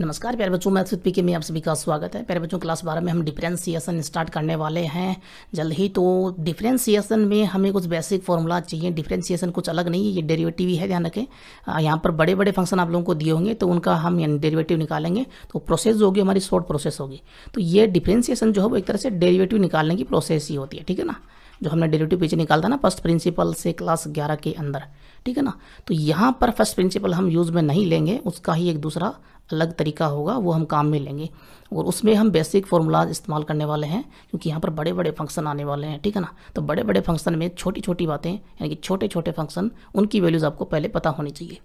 नमस्कार, प्यारे बच्चों, मैं अक्षित पी के में आप सभी का स्वागत है। प्यारे बच्चों, क्लास बारह में हम डिफरेंशिएशन स्टार्ट करने वाले हैं। जल्द ही तो डिफरेंशिएशन में हमें कुछ बेसिक फॉर्मूला चाहिए। डिफरेंशिएशन कुछ अलग नहीं है, ये डेरिवेटिव ही है, ध्यान रखें। यहाँ पर बड़े बड़े फ़ंक्शन आप लोगों को दिए होंगे तो उनका हम डेरिवेटिव निकालेंगे। तो प्रोसेस जो होगी, हमारी शॉर्ट प्रोसेस होगी। तो ये डिफ्रेंसिएशन जो है वो एक तरह से डेरिवेटिव निकालने की प्रोसेस ही होती है, ठीक है ना? जो हमने डेरिवेटिव पीछे निकालता ना फ़र्स्ट प्रिंसिपल से क्लास ग्यारह के अंदर, ठीक है ना? तो यहाँ पर फ़र्स्ट प्रिंसिपल हम यूज़ में नहीं लेंगे, उसका ही एक दूसरा अलग तरीका होगा, वो हम काम में लेंगे। और उसमें हम बेसिक फॉर्मूलाज इस्तेमाल करने वाले हैं, क्योंकि यहाँ पर बड़े बड़े फ़ंक्शन आने वाले हैं, ठीक है ना? तो बड़े बड़े फ़ंक्शन में छोटी छोटी बातें, यानी कि छोटे छोटे फ़ंक्शन उनकी वैल्यूज़ आपको पहले पता होनी चाहिए।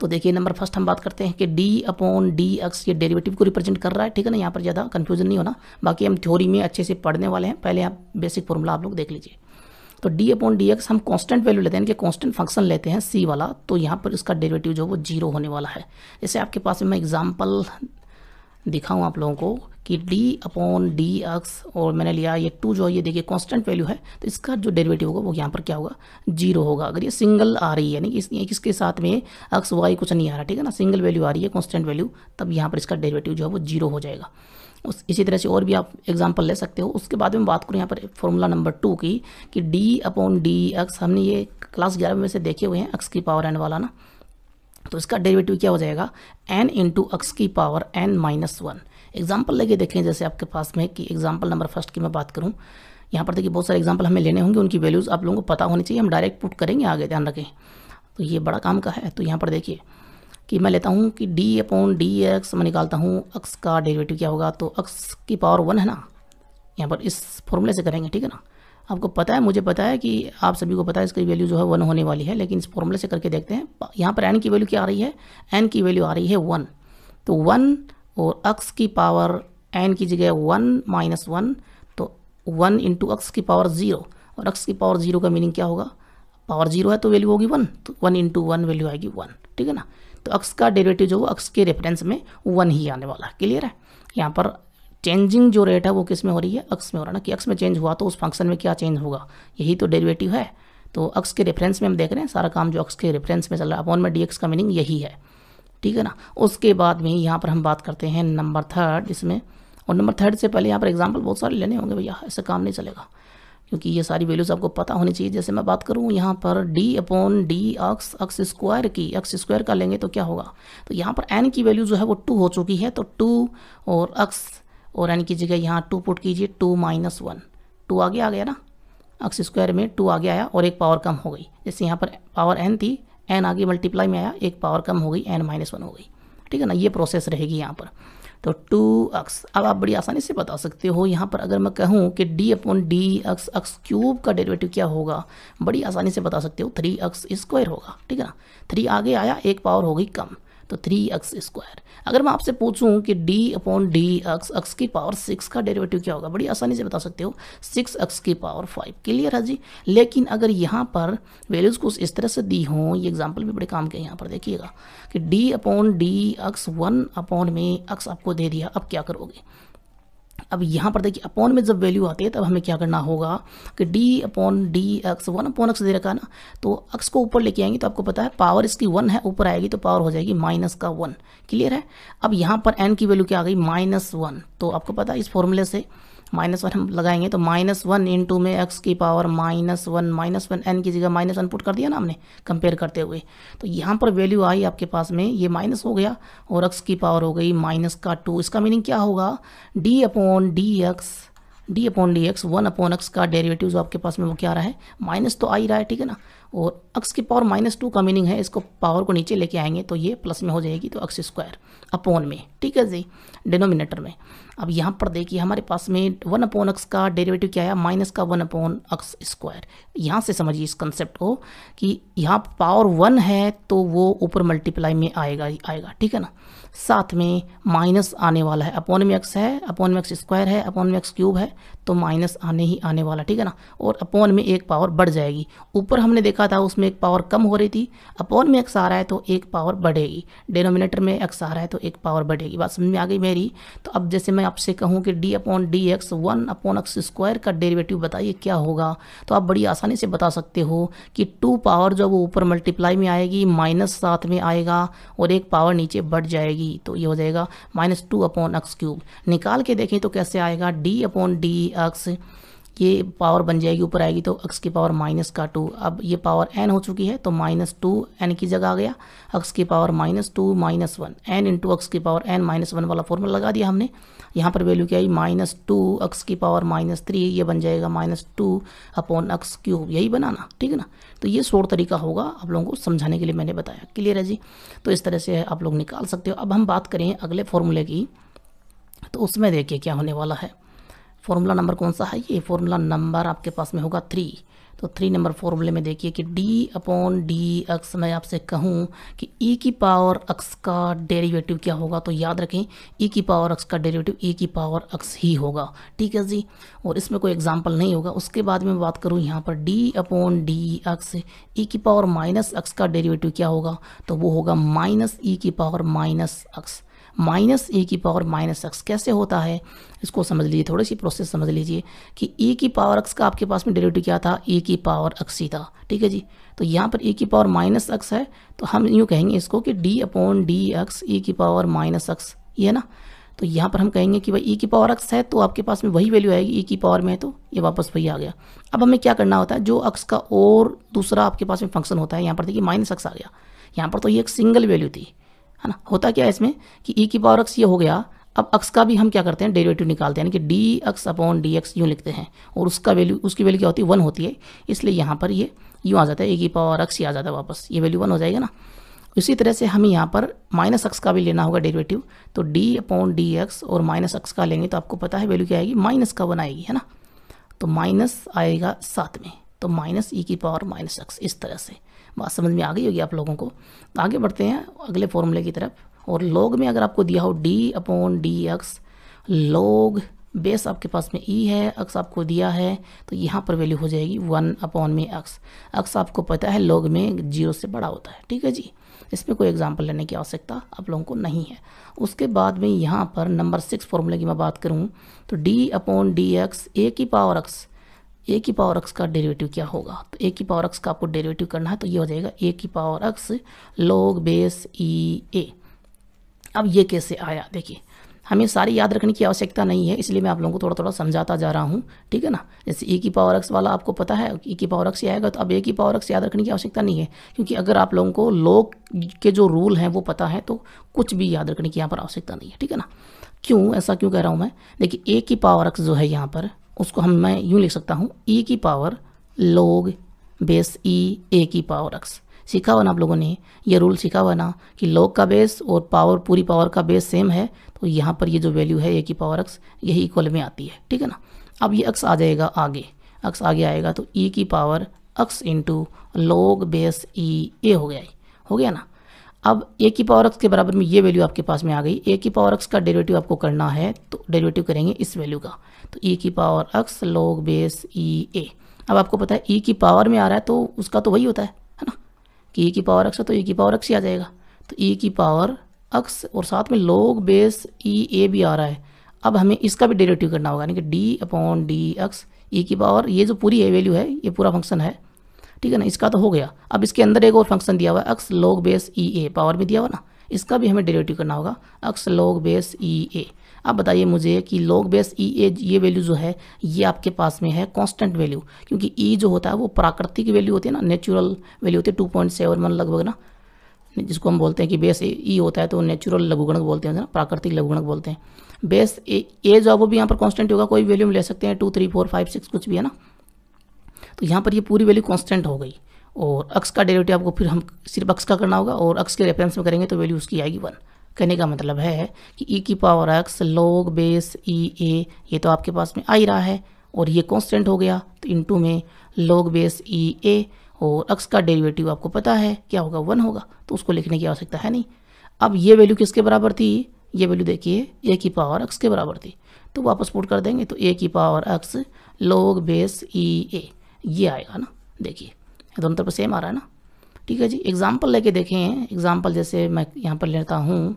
तो देखिए नंबर फ़र्स्ट हम बात करते हैं कि डी अपॉन डी एक्स ये डेरिवेटिव को रिप्रेजेंट कर रहा है, ठीक है ना? यहाँ पर ज़्यादा कन्फ्यूज़न नहीं होना। बाकी हम थ्योरी में अच्छे से पढ़ने वाले हैं। पहले आप बेसिक फॉर्मूला आप लोग देख लीजिए। तो डी अपॉन डी एक्स हम कॉन्स्टेंट वैल्यू लेते हैं कि कॉन्स्टेंट फ़ंक्शन लेते हैं सी वाला। तो यहाँ पर इसका डेरेवेटिव जो वो ज़ीरो होने वाला है। जैसे आपके पास मैं एग्ज़ाम्पल दिखाऊँ आप लोगों को। कि d अपॉन डी एक्स और मैंने लिया ये टू जो है, ये देखिए कांस्टेंट वैल्यू है तो इसका जो डेरिवेटिव होगा, वो यहाँ पर क्या होगा? ज़ीरो होगा। अगर ये सिंगल आ रही है, यानी कि इसके साथ में एक्स वाई कुछ नहीं आ रहा, ठीक है ना? सिंगल वैल्यू आ रही है कॉन्स्टेंट वैल्यू तब यहाँ पर इसका डेरिवेटिव जो है, वो ज़ीरो हो जाएगा। उस, इसी तरह से और भी आप एग्ज़ाम्पल ले सकते हो। उसके बाद में बात करूँ यहाँ पर फॉर्मूला नंबर टू की, कि डी अपॉन डी एक्स हमने ये क्लास ग्यारह में से देखे हुए हैं एक्स की पावर एन वाला ना? तो इसका डेरिवेटिव क्या हो जाएगा? एन इंटू एक्स की power n minus one example लेके देखें, जैसे आपके पास में कि एग्ज़ाम्पल नंबर फ़र्स्ट की मैं बात करूँ। यहाँ पर देखिए, बहुत सारे एग्ज़ाम्पल हमें लेने होंगे, उनकी वैल्यूज़ आप लोगों को पता होनी चाहिए, हम डायरेक्ट पुट करेंगे आगे, ध्यान रखें। तो ये बड़ा काम का है। तो यहाँ पर देखिए कि मैं लेता हूँ कि डी अपॉन डी एक्स मैं निकालता हूँ अक्स का डेरिवेटिव क्या होगा? तो अक्स की पावर वन है ना? यहाँ पर इस फॉर्मूले से करेंगे, ठीक है ना? आपको पता है, मुझे पता है कि आप सभी को पता है, इसकी वैल्यू जो है वन होने वाली है, लेकिन इस फॉर्मूले से करके देखते हैं। यहाँ पर एन की वैल्यू क्या आ रही है? एन की वैल्यू आ रही है वन तो वन और अक्स की पावर एन की जगह वन माइनस वन तो वन इंटू अक्स की पावर ज़ीरो और अक्स की पावर ज़ीरो का मीनिंग क्या होगा? पावर ज़ीरो है तो वैल्यू होगी वन तो वन इंटू वन वैल्यू आएगी वन ठीक है ना? तो अक्स का डेरिवेटिव जो वो अक्स के रेफरेंस में वन ही आने वाला है. क्लियर है? यहाँ पर चेंजिंग जो रेट है वो किसमें हो रही है? अक्स में हो रहा है ना? कि अक्स में चेंज हुआ तो उस फ़ंक्शन में क्या चेंज होगा? यही तो डेरिवेटिव है. तो अक्स के रेफरेंस में हम देख रहे हैं, सारा काम जो अक्स के रेफरेंस में चल रहा है अपॉन में डी का मीनिंग यही है. ठीक है ना? उसके बाद में यहाँ पर हम बात करते हैं नंबर थर्ड इसमें और नंबर थर्ड से पहले यहाँ पर एग्ज़ाम्पल बहुत सारे लेने होंगे भैया, ऐसा काम नहीं चलेगा। क्योंकि ये सारी वैल्यूज़ आपको पता होनी चाहिए। जैसे मैं बात करूँ, यहाँ पर d upon d x x square की अक्स स्क्वायर का लेंगे तो क्या होगा? तो यहाँ पर एन की वैल्यू जो है वो टू हो चुकी है तो टू और अक्स और एन की जगह यहाँ टू पुट कीजिए टू माइनस वन टू आगे आ गया ना? अक्स स्क्वायर में टू आगे आया और एक पावर कम हो गई। जैसे यहाँ पर पावर एन थी एन आगे मल्टीप्लाई में आया, एक पावर कम हो गई एन माइनस वन हो गई। ठीक है ना? ये प्रोसेस रहेगी यहाँ पर। तो टू एक्स अब आप बड़ी आसानी से बता सकते हो, यहाँ पर अगर मैं कहूँ कि d upon d x x cube का डेरिवेटिव क्या होगा? बड़ी आसानी से बता सकते हो थ्री एक्स स्क्वायर होगा। ठीक है ना? थ्री आगे आया, एक पावर हो गई कम। तो थ्री एक्स स्क्वायर। अगर मैं आपसे पूछूँ कि d upon d x x की पावर सिक्स का डेरिवेटिव क्या होगा? बड़ी आसानी से बता सकते हो। सिक्स एक्स की पावर फाइव क्लियर है जी? लेकिन अगर यहाँ पर वैल्यूज़ कुछ इस तरह से दी हों, ये एग्ज़ाम्पल भी बड़े काम के यहाँ पर, देखिएगा कि d upon d x one upon में एक्स आपको दे दिया, अब क्या करोगे? अब यहाँ पर देखिए अपॉन में जब वैल्यू आती है, तब हमें क्या करना होगा कि d upon d x one upon x दे रखा है ना? तो एक्स को ऊपर लेके आएँगे तो आपको पता है पावर इसकी वन है, ऊपर आएगी तो पावर हो जाएगी माइनस का वन क्लियर है? अब यहाँ पर एन की वैल्यू क्या आ गई? माइनस वन तो आपको पता है, इस फॉर्मूले से माइनस वन हम लगाएँगे तो माइनस वन इन टू में एक्स की power minus one minus one n की जगह माइनस वन पुट कर दिया ना हमने कंपेयर करते हुए। तो यहाँ पर वैल्यू आई आपके पास में, ये माइनस हो गया और एक्स की पावर हो गई माइनस का टू। इसका मीनिंग क्या होगा? D upon d x d upon d x one upon x का डेरिवेटिव आपके पास में वो क्या आ रहा है? माइनस तो आ ही रहा है, ठीक है ना? और एक्स की पावर माइनस टू का मीनिंग है, इसको पावर को नीचे लेके आएँगे तो ये प्लस में हो जाएगी तो एक्स स्क्वायर अपॉन में, ठीक है जी? डिनोमिनेटर में। अब यहाँ पर देखिए, हमारे पास में वन अपॉन एक्स का डेरिवेटिव क्या है माइनस का वन अपॉन एक्स स्क्वायर यहाँ से समझिए इस कंसेप्ट को कि यहाँ पावर वन है तो वो ऊपर मल्टीप्लाई में आएगा ही आएगा, ठीक है ना? साथ में माइनस आने वाला है। अपॉन में एक्स है, अपॉन में एक्स स्क्वायर है, अपॉन में एक्स क्यूब है तो माइनस आने ही आने वाला, ठीक है ना? और अपॉन में एक पावर बढ़ जाएगी। ऊपर हमने देखा था उसमें एक पावर कम हो रही थी। अपॉन में एक्स आ रहा है तो एक पावर बढ़ेगी। डेनोमिनेटर में एक्स आ रहा है तो एक पावर बढ़ेगी। बात समझ में आ गई मेरी? तो अब जैसे मैं आपसे कहूँ कि d upon d x one upon x square का डेरिवेटिव बताइए, क्या होगा? तो आप बड़ी आसानी से बता सकते हो कि टू पावर जो वो ऊपर मल्टीप्लाई में आएगी माइनस साथ में आएगा और एक पावर नीचे बढ़ जाएगी। तो ये हो जाएगा minus two upon x cube. निकाल के देखें तो कैसे आएगा? डी अपॉन डी एक्स ये पावर बन जाएगी, ऊपर आएगी तो एक्स की पावर माइनस का टू। अब ये पावर एन हो चुकी है तो माइनस टू एन की जगह आ गया। एक्स की power minus two, minus one. N into x की पावर एन माइनस वन वाला फॉर्मूला लगा दिया हमने। यहाँ पर वैल्यू क्या आई? माइनस टू एक्स की पावर माइनस थ्री, ये बन जाएगा minus two upon x cube यही बनाना, ठीक है ना? तो ये शोर तरीका होगा आप लोगों को समझाने के लिए मैंने बताया। क्लियर है जी? तो इस तरह से आप लोग निकाल सकते हो। अब हम बात करें अगले फॉर्मूले की। तो उसमें देखिए क्या होने वाला है। फॉर्मूला नंबर कौन सा है? ये फॉर्मूला नंबर आपके पास में होगा थ्री तो थ्री नंबर फॉर्मूले में देखिए कि d अपॉन डी एक्स मैं आपसे कहूँ कि e की पावर x का डेरिवेटिव क्या होगा? तो याद रखें e की पावर x का डेरिवेटिव e की पावर x ही होगा। ठीक है जी? और इसमें कोई एग्जांपल नहीं होगा। उसके बाद में बात करूँ यहाँ पर d upon d x e की पावर माइनस एक्स का डेरिवेटिव क्या होगा? तो वो होगा माइनस ई की power minus x minus a की पावर माइनस एक्स कैसे होता है? इसको समझ लीजिए, थोड़ी सी प्रोसेस समझ लीजिए कि e की पावर एक्स का आपके पास में डेरिवेटिव क्या था? ए की पावर एक्स ही था, ठीक है जी? तो यहाँ पर ए की पावर माइनस एक्स है तो हम यूँ कहेंगे इसको कि d upon d x a की पावर माइनस एक्स, ये है ना? तो यहाँ पर हम कहेंगे कि भाई ई की पावर एक्स है तो आपके पास में वही वैल्यू आएगी ई की पावर में है तो ये वापस वही आ गया। अब हमें क्या करना होता है? जो अक्स का और दूसरा आपके पास में फ़ंक्शन होता है, यहाँ पर देखिए माइनस एक्स आ गया। यहाँ पर तो ये एक सिंगल वैल्यू थी। है ना? होता क्या है इसमें कि ई की पावर एक्स ये हो गया, अब अक्स का भी हम क्या करते हैं? डेरिवेटिव निकालते हैं, यानी कि d x upon d x यूँ लिखते हैं। और उसका वैल्यू उसकी वैल्यू क्या होती है? वन होती है। इसलिए यहाँ पर ये यूँ आ जाता है ए की पावर एक्स ही आ जाता है वापस। ये वैल्यू वन हो जाएगा ना? इसी तरह से हमें यहाँ पर माइनस एक्स का भी लेना होगा डेरिवेटिव तो डी अपॉन डी एक्स और माइनस एक्स का लेंगे तो आपको पता है वैल्यू क्या आएगी? माइनस का वन आएगी, है ना? तो माइनस आएगा साथ में। तो माइनस ई की पावर माइनस एक्स इस तरह से। बात समझ में आ गई होगी आप लोगों को। आगे बढ़ते हैं, अगले फॉर्मूले की तरफ़। और लॉग में अगर आपको दिया हो d upon d x log base आपके पास में ई है अक्स आपको दिया है तो यहाँ पर वैल्यू हो जाएगी वन अपॉन में अक्स अक्स आपको पता है लॉग में ज़ीरो से बड़ा होता है, ठीक है जी? इसमें कोई एग्ज़ाम्पल लेने की आवश्यकता आप लोगों को नहीं है। उसके बाद में यहाँ पर नंबर सिक्स फॉर्मूले की मैं बात करूँ तो d upon d x a की पावर एक्स ए की पावर एक्स का डेरिवेटिव क्या होगा? तो ए की पावर एक्स का आपको डेरिवेटिव करना है तो ये हो जाएगा ए की power x log base e a अब ये कैसे आया? देखिए, हमें सारी याद रखने की आवश्यकता नहीं है, इसलिए मैं आप लोगों को थोड़ा थोड़ा समझाता जा रहा हूँ, ठीक है ना? जैसे ए की पावर एक्स वाला आपको पता है ए की पावर एक्स आएगा तो अब ए की पावर एक्स याद रखने की आवश्यकता नहीं है, क्योंकि अगर आप लोगों को लोग के जो रूल हैं वो पता है तो कुछ भी याद रखने की यहाँ पर आवश्यकता नहीं है, ठीक है ना? क्यों? ऐसा क्यों कह रहा हूँ मैं? देखिए ए की पावर एक्स जो है यहाँ पर उसको हम मैं यूँ लिख सकता हूँ ई की power log base e a की पावर एक्स सीखा हुआ ना आप लोगों ने? ये रूल सीखा हुआ ना कि लोग का बेस और पावर पूरी पावर का बेस सेम है तो यहाँ पर ये जो वैल्यू है ए की पावर एक्स यही इक्वल में आती है, ठीक है ना? अब ये अक्स आ जाएगा आगे। अक्स आगे आएगा तो ई की power x into log base e a हो गया हो गया ना? अब ए की पावर एक्स के बराबर में ये वैल्यू आपके पास में आ गई। ए की पावर एक्स का डेरिवेटिव आपको करना है तो डेरिवेटिव करेंगे इस वैल्यू का। तो ई की power x log base e a अब आपको पता है ई की पावर में आ रहा है तो उसका तो वही होता है है ना? कि ई की पावर एक्स है तो ई की पावर एक्स ही आ जाएगा। तो ई की पावर एक्स और साथ में लोग बेस ई ए भी आ रहा है। अब हमें इसका भी डेरिवेटिव करना होगा, यानी कि d upon d x e की पावर ये जो पूरी है वैल्यू है, ये पूरा फ़ंक्शन है। ठीक है ना? इसका तो हो गया। अब इसके अंदर एक और फ़ंक्शन दिया हुआ है एक्स लोग बेस ई ए पावर में दिया हुआ ना? इसका भी हमें डेरिवेटिव करना होगा x log base e a अब बताइए मुझे कि लोग बेस ई ए ये वैल्यू जो है, ये आपके पास में है कांस्टेंट वैल्यू क्योंकि ई e जो होता है वो प्राकृतिक वैल्यू होती है ना नेचुरल वैल्यू होती है टू पॉइंट सेवन वन लगभग ना? जिसको हम बोलते हैं कि बेस ई e होता है तो नेचुरल लघुगणक बोलते हैं ना? प्राकृतिक लघुगणक बोलते हैं। बेस ए जो है वो भी यहाँ पर कॉन्स्टेंट होगा, कोई वैल्यू हम ले सकते हैं two three four five six कुछ भी, है ना? तो यहाँ पर ये पूरी वैल्यू कॉन्स्टेंट हो गई और अक्स का डेरिवेटिव आपको फिर हम सिर्फ़ अक्स का करना होगा और अक्स के रेफरेंस में करेंगे तो वैल्यू उसकी आएगी वन कहने का मतलब है कि ई e की power x log base e a ये तो आपके पास में आ ही रहा है और ये कांस्टेंट हो गया तो इनटू में लोग बेस ई ए और अक्स का डेरिवेटिव आपको पता है क्या होगा वन होगा तो उसको लिखने की आवश्यकता है नहीं. अब ये वैल्यू किसके बराबर थी? ये वैल्यू देखिए ए की पावर एक्स के बराबर थी. तो वापस पुट कर देंगे तो ए की power x log base e a ये आएगा ना, देखिए दोनों तरफ़ सेम आ रहा है ना। ठीक है जी एग्ज़ाम्पल लेके देखें एग्ज़ाम्पल जैसे मैं यहाँ पर लेता हूँ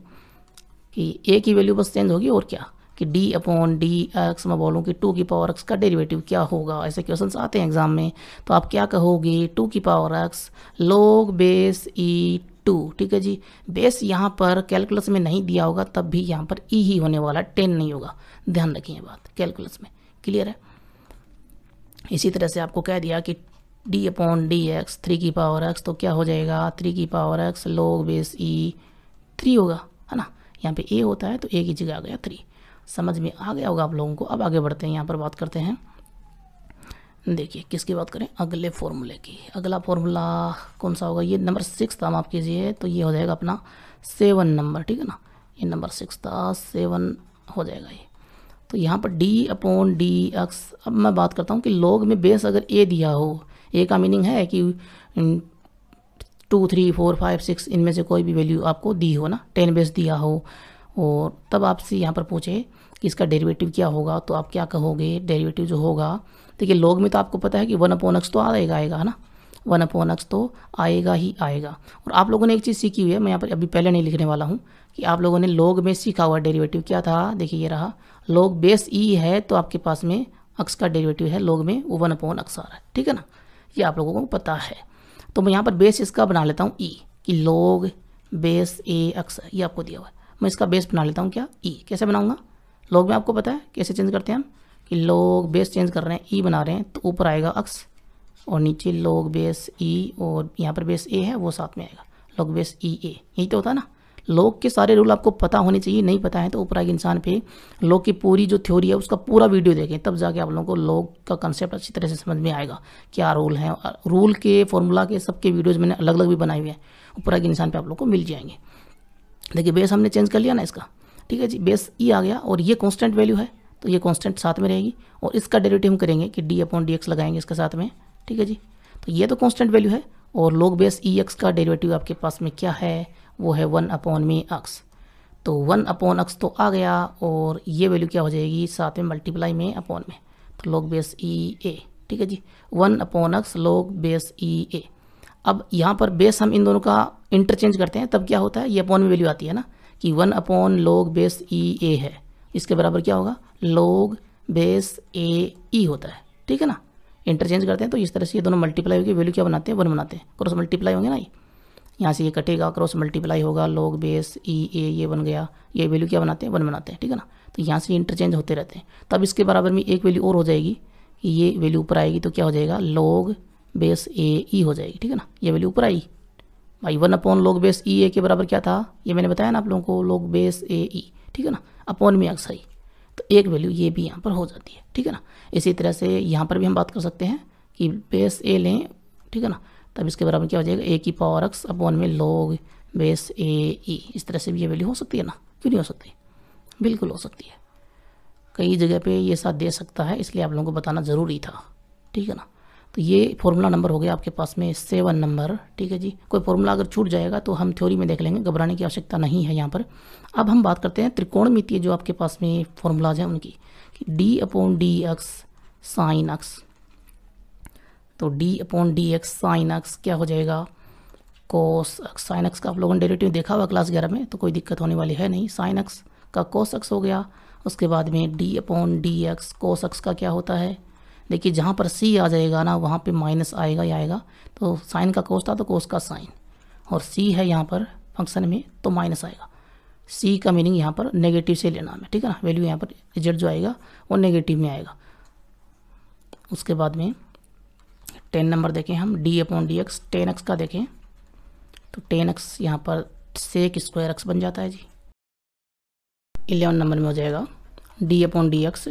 कि ए की वैल्यू बस चेंज होगी और क्या? कि डी अपॉन डी एक्स मैं बोलूँ कि टू की पावर एक्स का डेरिवेटिव क्या होगा? ऐसे क्वेश्चंस आते हैं एग्ज़ाम में तो आप क्या कहोगे? टू की power x log base e two ठीक है जी? बेस यहाँ पर कैलकुलस में नहीं दिया होगा, तब भी यहाँ पर ई ही होने वाला टेन नहीं होगा। ध्यान रखिए बात कैलकुलस में क्लियर है? इसी तरह से आपको कह दिया कि d upon d x three की पावर एक्स तो क्या हो जाएगा? थ्री की power x log base e three होगा, है ना? यहाँ पे ए होता है तो ए की जगह आ गया थ्री समझ में आ गया होगा आप लोगों को? अब आगे बढ़ते हैं, यहाँ पर बात करते हैं। देखिए, किसकी बात करें? अगले फॉर्मूले की। अगला फॉर्मूला कौन सा होगा? ये नंबर सिक्स था, माफ़ कीजिए तो ये हो जाएगा अपना सेवन नंबर ठीक है ना? ये नंबर सिक्स था सेवन हो जाएगा ये। तो यहाँ पर डी अपॉन डी एक्स अब मैं बात करता हूँ कि लॉग में बेस अगर ए दिया हो ए का मीनिंग है कि two three four five six इनमें से कोई भी वैल्यू आपको दी हो ना टेन बेस दिया हो, और तब आपसे यहाँ पर पूछे कि इसका डेरिवेटिव क्या होगा तो आप क्या कहोगे डेरिवेटिव जो होगा, देखिए लॉग में तो आपको पता है कि वन अपॉन एक्स तो आएगा आएगा, है ना? वन अपॉन एक्स तो आएगा ही आएगा। और आप लोगों ने एक चीज़ सीखी हुई है, मैं यहाँ पर अभी पहले नहीं लिखने वाला हूँ। कि आप लोगों ने लोग में सीखा हुआ डेरिवेटिव क्या था? देखिए ये रहा। लोग बेस ई है तो आपके पास में अक्स का डेरिवेटिव है। लोग में वो वन अपॉन अक्स आ रहा है। ठीक है ना? ये आप लोगों को पता है। तो मैं यहाँ पर बेस इसका बना लेता हूँ ई कि लोग बेस ए अक्स ये आपको दिया हुआ है। मैं इसका बेस बना लेता हूँ क्या? ई कैसे बनाऊँगा? लोग में आपको पता है? कैसे चेंज करते हैं हम? कि लोग बेस चेंज कर रहे हैं ई बना रहे हैं तो ऊपर आएगा अक्स और नीचे लोग बेस ई और यहाँ पर बेस ए है, वो साथ में आएगा। लोग बेस ई ए यही तो होता है ना? लोग के सारे रूल आपको पता होने चाहिए, नहीं पता है तो ऊपर आगे इंसान पे लोग की पूरी जो थ्योरी है, उसका पूरा वीडियो देखें, तब जाके आप लोगों को लोग का कंसेप्ट अच्छी तरह से समझ में आएगा क्या रूल है। रूल के फॉर्मूला के सबके वीडियोज़ मैंने अलग अलग भी बनाए हुए हैं, ऊपर आगे इंसान पर आप लोग को मिल जाएँगे। देखिए बेस हमने चेंज कर लिया ना इसका, ठीक है जी? बेस ई आ गया और ये कॉन्स्टेंट वैल्यू है तो ये कॉन्स्टेंट साथ में रहेगी और इसका डेरिवेटिव हम करेंगे कि डी अपॉन डी एक्स लगाएँगे इसके साथ में, ठीक है जी? तो ये तो कॉन्स्टेंट वैल्यू है और लोग बेस ई एक्स का डेरिवेटिव आपके पास में क्या है? वो है वन अपॉन में अक्स। तो वन अपॉन अक्स तो आ गया और ये वैल्यू क्या हो जाएगी? साथ में मल्टीप्लाई में अपॉन में। तो लोग बेस ई ए ठीक है जी? वन अपॉन अक्स लोग बेस ई ए अब यहाँ पर बेस हम इन दोनों का इंटरचेंज करते हैं, तब क्या होता है? ये अपॉन में वैल्यू आती है ना, कि one upon log base e a है। इसके बराबर क्या होगा? लोग बेस ए ई होता है, ठीक है ना? इंटरचेंज करते हैं तो इस तरह से ये दोनों मल्टीप्लाई होगी वैल्यू क्या बनाते हैं? वन बनाते हैं। क्रॉस मल्टीप्लाई होंगे ना ये? यहाँ से ये कटेगा क्रॉस मल्टीप्लाई होगा लोग बेस ई ए ये बन गया। ये वैल्यू क्या बनाते हैं? वन बनाते हैं, ठीक है ना? तो यहाँ से इंटरचेंज होते रहते हैं। तब इसके बराबर में एक वैल्यू और हो जाएगी। ये वैल्यू ऊपर आएगी तो क्या हो जाएगा? लोग बेस ए ई हो जाएगी, ठीक है ना? ये वैल्यू ऊपर आई। भाई, one upon log base e a के बराबर क्या था? ये मैंने बताया ना आप लोगों को लोग बेस ए ई ठीक है ना? अपॉन में अक्स आई। तो एक वैल्यू ये भी यहाँ पर हो जाती है, ठीक है ना? इसी तरह से यहाँ पर भी हम बात कर सकते हैं कि बेस ए लें, ठीक है ना? तब इसके बराबर क्या हो जाएगा? ए की पावर एक्स अपॉन में लोग बेस ए ई इस तरह से भी ये वैल्यू हो सकती है ना? क्यों नहीं हो सकती? बिल्कुल हो सकती है। कई जगह पे ये साथ दे सकता है, इसलिए आप लोगों को बताना ज़रूरी था। ठीक है ना? तो ये फॉर्मूला नंबर हो गया आपके पास में सेवन नंबर ठीक है जी? कोई फॉर्मूला अगर छूट जाएगा तो हम थ्योरी में देख लेंगे, घबराने की आवश्यकता नहीं है यहाँ पर। अब हम बात करते हैं त्रिकोणमितीय जो आपके पास में फॉर्मूलाज हैं उनकी। D upon d x sine x तो d upon d x sine x क्या हो जाएगा? कोस एक्स साइन एक्स का आप लोगों ने डेरिवेटिव देखा हुआ क्लास ग्यारह में तो कोई दिक्कत होने वाली है नहीं। साइन एक्स का कोस एक्स हो गया, उसके बाद में d upon d x cos x का क्या होता है? देखिए, जहाँ पर सी आ जाएगा ना, वहाँ पे माइनस आएगा ही आएगा तो साइन का कोस था तो कोस का साइन और सी है यहाँ पर फ़ंक्शन में तो माइनस आएगा। सी का मीनिंग यहाँ पर नेगेटिव से लेना है ठीक है ना? वैल्यू यहाँ पर रिज़ल्ट जो आएगा, वो नेगेटिव में आएगा। उसके बाद में टेन नंबर देखें हम d upon d x tan x का देखें तो टेन एक्स यहाँ पर सेक स्क्वायर एक्स बन जाता है जी। इलेवन नंबर में हो जाएगा d upon d x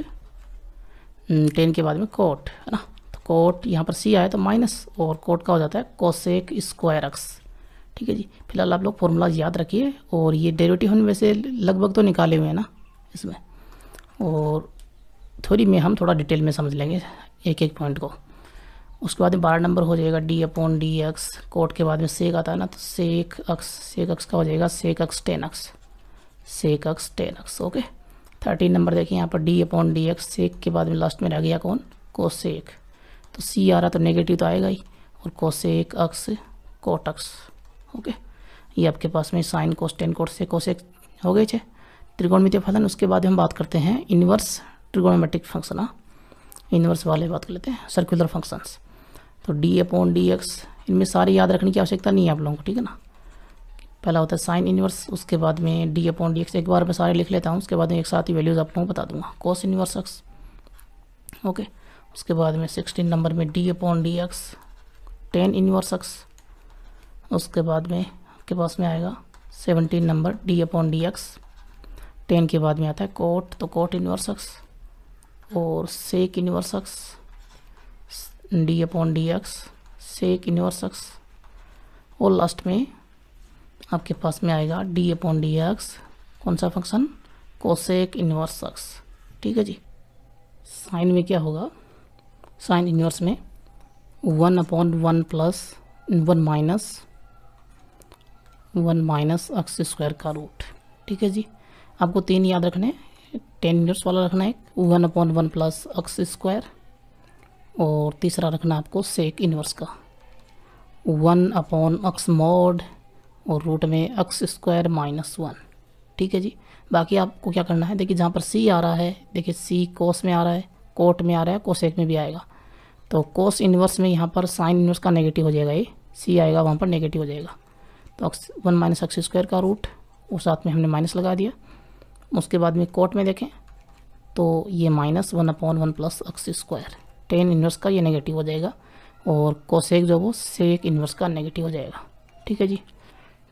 tan के बाद में कोट है ना? तो कोट यहाँ पर सी आया तो माइनस और कोट का हो जाता है कोसेक स्क्वायर एक्स ठीक है जी? फ़िलहाल आप लोग फॉर्मूला याद रखिए, और ये डेरिवेटिव हम वैसे लगभग तो निकाले हुए हैं ना इसमें। और थोड़ी में हम थोड़ा डिटेल में समझ लेंगे एक एक पॉइंट को। उसके बाद में बारह नंबर हो जाएगा d upon d x cot के बाद में सेक आता है ना तो सेक अक्स सेक अक्स का हो जाएगा sec x tan x sec x tan x okay thirteen number देखिए यहाँ पर d upon d x sec के बाद में लास्ट में रह गया कौन? को सेक तो सी आ रहा तो नेगेटिव तो आएगा ही, और कोसेक अक्स कोटक्स ओके ये आपके पास में साइन कोस टेन कोट से कोसेक हो गए थे त्रिकोणमितीय फलन, उसके बाद हम बात करते हैं इन्वर्स ट्रिगोनोमेट्रिक फ़ंक्शन हाँ? इन्वर्स वाले बात कर लेते हैं सर्कुलर फ़ंक्शंस तो डी अपॉन डी एक्स इनमें सारे याद रखने की आवश्यकता नहीं है आप लोगों को, ठीक है ना? पहला होता है साइन इन्वर्स उसके बाद में डी अपॉन डी एक्स एक बार मैं सारे लिख लेता हूँ, उसके बाद में एक साथ ही वैल्यूज़ आप लोगों को बता दूँगा। Cos inverse x okay? उसके बाद में सिक्सटीन नंबर में d upon d x tan inverse x उसके बाद में आपके पास में आएगा seventeen number d upon d x tan के बाद में आता है कोट तो कोट इन्वर्स एक्स और sec inverse x d upon d x sec inverse x और लास्ट में आपके पास में आएगा डी अपॉन डी एक्स कौन सा फ़ंक्शन कोसेक इनवर्स एक्स ठीक है जी? साइन में क्या होगा? साइन इनवर्स में one upon one plus one minus one minus x square का रूट ठीक है जी? आपको तीन याद रखने टेन इन्वर्स वाला रखना है। One upon one plus x square और तीसरा रखना आपको सेक इनवर्स का। वन अपॉन एक्स मोड और रूट में एक्स स्क्वायर माइनस वन ठीक है जी? बाकी आपको क्या करना है? देखिए, जहाँ पर सी आ रहा है, देखिए सी कोस में आ रहा है कोट में आ रहा है कोसेक में भी आएगा। तो कोस इनवर्स में यहाँ पर साइन इनवर्स का नेगेटिव हो जाएगा ये। सी आएगा, वहाँ पर नेगेटिव हो जाएगा। तो x one minus x square का रूट उस साथ में हमने माइनस लगा दिया। उसके बाद में कोट में देखें तो ये minus one upon one plus x square tan inverse का ये नेगेटिव हो जाएगा और कोसेक जो वो सेक इन्वर्स का नेगेटिव हो जाएगा। ठीक है जी?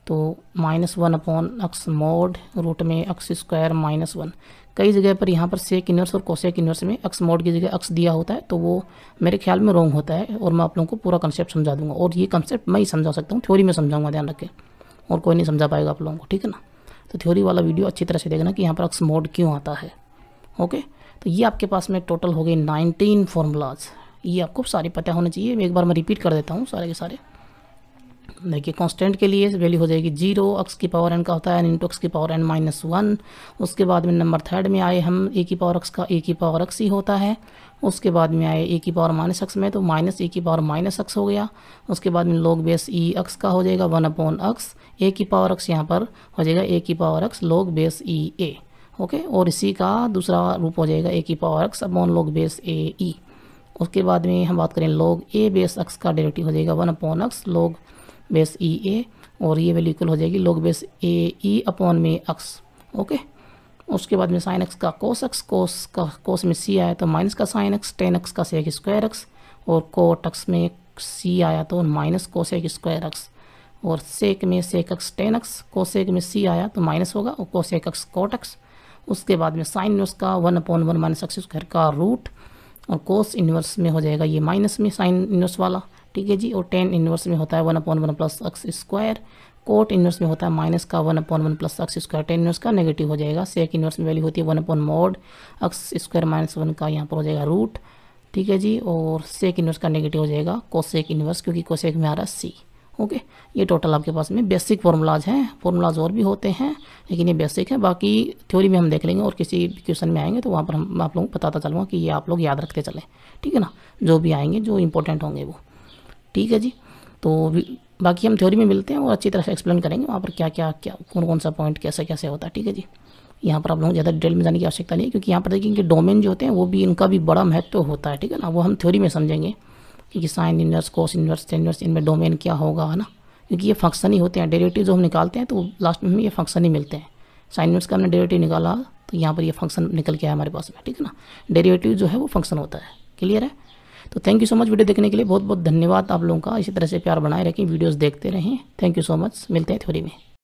तो minus one upon x mod root में एक्स स्क्वायर माइनस वन कई जगह पर यहाँ पर सेक इनवर्स और कोसेक इनवर्स में एक्स मोड की जगह एक्स दिया होता है तो वो मेरे ख्याल में रॉन्ग होता है और मैं आप लोगों को पूरा कंसेप्ट समझा दूँगा। और ये कंसेप्ट मैं ही समझा सकता हूँ थ्योरी में समझाऊँगा, ध्यान रखें। और कोई नहीं समझा पाएगा आप लोगों को, ठीक है ना? तो थ्योरी वाला वीडियो अच्छी तरह से देखना कि यहाँ पर एक्स मोड क्यों आता है। ओके तो ये आपके पास में टोटल हो गई नाइनटीन फार्मूलाज ये आपको सारे पता होने चाहिए। एक बार मैं रिपीट कर देता हूँ सारे के सारे। देखिए कांस्टेंट के लिए वैल्यू हो जाएगी ज़ीरो एक्स की पावर एन का होता है एन इंटू एक्स की पावर एन माइनस वन उसके बाद में नंबर थर्ड में आए हम ए की पावर एक्स का ए की पावर एक्स ही होता है। उसके बाद में आए ए की पावर माइनस एक्स में तो माइनस ए की पावर माइनस एक्स हो गया। उसके बाद में लोग बेस ई एक्स का हो जाएगा वन अपॉन एक्स ए की पावर एक्स यहाँ पर हो जाएगा ए की power x log base e a okay और इसी का दूसरा रूप हो जाएगा ए की power x upon log base a e उसके बाद में हम बात करें लोग ए बेस एक्स का डेरिवेटिव हो जाएगा one upon x log base e a और ये वैल्यू इक्वल हो जाएगी log base a e upon में एक्स ओके उसके बाद में साइन एक्स का कोस एक्स कोस का कोस में सी आया तो माइनस का साइन एक्स टेन एक्स का सेक स्क्वायर एक्स और कोट एक्स में सी आया तो माइनस कोसेक स्क्वायर एक्स और सेक में sec x tan x cosec में सी आया तो माइनस होगा और कोसेक एक्स कोट एक्स उसके बाद में साइन उसका one upon one minus x square का रूट और कोस इन्वर्स में हो जाएगा ये माइनस में साइन इन्वर्स वाला, ठीक है जी? और टेन इन्वर्स में होता है one upon one plus x square cot inverse में होता है माइनस का one upon one plus x square tan inverse का नेगेटिव हो जाएगा। सेक इन्वर्स में वैल्यू होती है one upon mod x square minus one का यहाँ पर हो जाएगा रूट ठीक है जी? और सेक इन्वर्स का नेगेटिव हो जाएगा कोसेक इन्वर्स क्योंकि कोसेक में आ रहा है सी ओके? ये टोटल आपके पास में बेसिक फॉर्मूलाज हैं। फॉर्मूलाज और भी होते हैं, लेकिन ये बेसिक है। बाकी थ्योरी में हम देख लेंगे और किसी क्वेश्चन में आएँगे तो वहाँ पर हम आप लोगों को बताता चलूँगा कि ये आप लोग याद रखते चलें। ठीक है ना? जो भी आएँगे, जो इंपॉर्टेंट होंगे वो। ठीक है जी? तो बाकी हम थ्योरी में मिलते हैं और अच्छी तरह से एक्सप्लेन करेंगे वहाँ पर क्या क्या क्या कौन कौन सा पॉइंट कैसे कैसे होता है। ठीक है जी? यहाँ पर आप लोगों को ज़्यादा डिटेल में जाने की आवश्यकता नहीं है, क्योंकि यहाँ पर देखेंगे डोमेन जो होते हैं, वो भी इनका भी बड़ा महत्व होता है। ठीक है ना? वो हम थ्योरी में समझेंगे। क्योंकि sine inverse cos inverse inverse इनमें डोमेन क्या होगा, है ना? क्योंकि ये फ़ंक्शन ही होते हैं। डेरिवेटिव जो हम निकालते हैं तो लास्ट में हमें ये फ़ंक्शन ही मिलते हैं। साइन इनवर्स का हमने डेरिवेटिव निकाला तो यहाँ पर ये फ़ंक्शन निकल के आया हमारे पास में, ठीक है ना? डेरिवेटिव जो है वो फ़ंक्शन होता है। क्लियर है? तो thank you so much video देखने के लिए। बहुत बहुत धन्यवाद आप लोगों का। इसी तरह से प्यार बनाए रखें वीडियोज़ देखते रहें। थैंक यू सो मच मिलते हैं थ्योरी में।